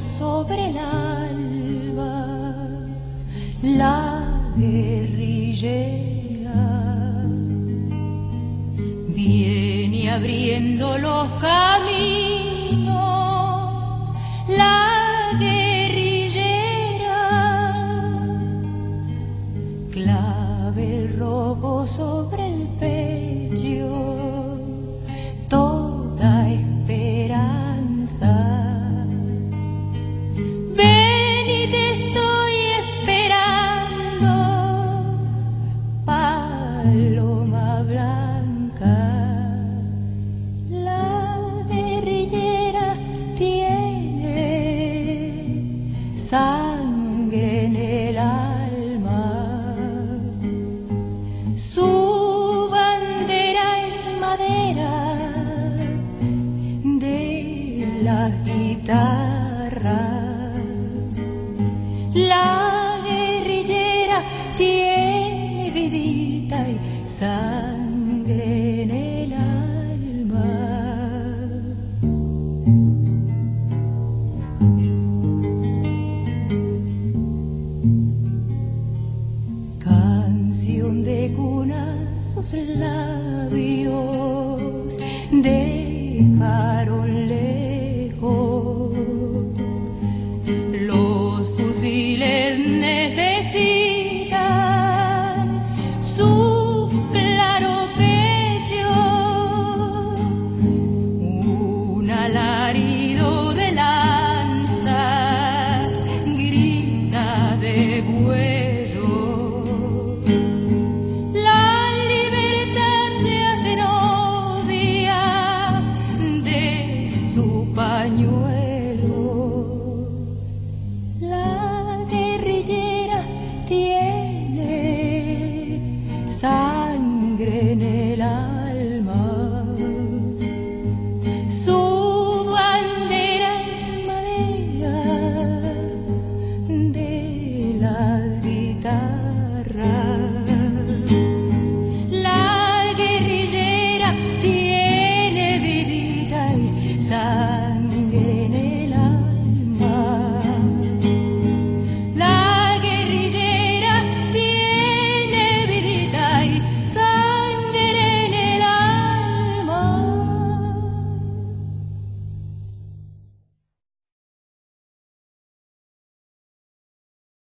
sobre el alba, la guerrillera viene abriendo los caminos, la guerrillera clave el rojo sobre el pecho, La guerrillera tiene vidita y sangre sus labios dejaron lejos. Los fusiles necesitan tu pañuelo.